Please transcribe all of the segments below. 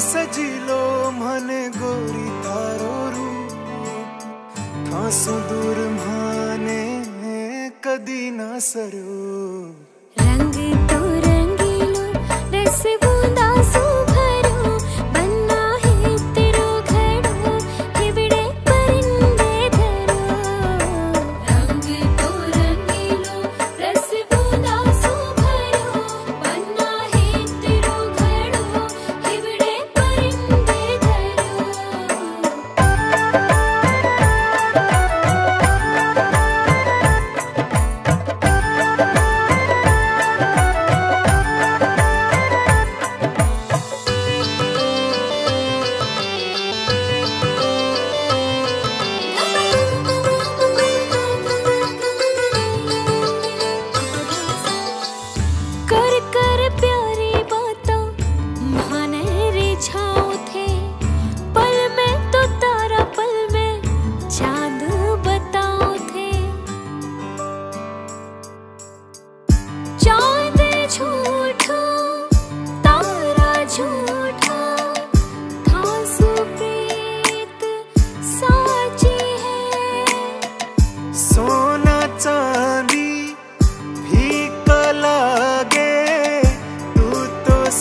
सजिलो मन गोरी तारो रू दूर माने कदी ना सरो। रंगी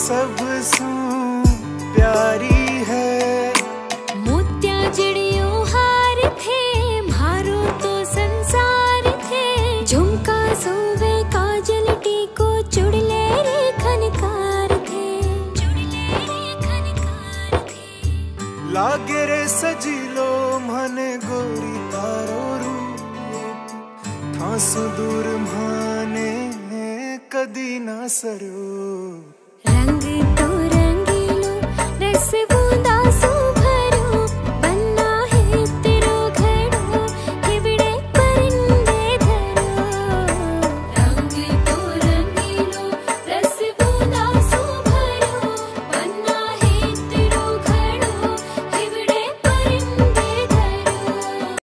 सब सू प्यारी है। मोत्या जड़ियों हार थे मारो तो संसार थे। झुमका सोवे काजल टीको चुड़ले रे खनकार थे। चुड़ले रे खनकार थे। लागे रे सजिलो मन गोरी तारो रूप। ठासु दूर माने कदी ना सरो।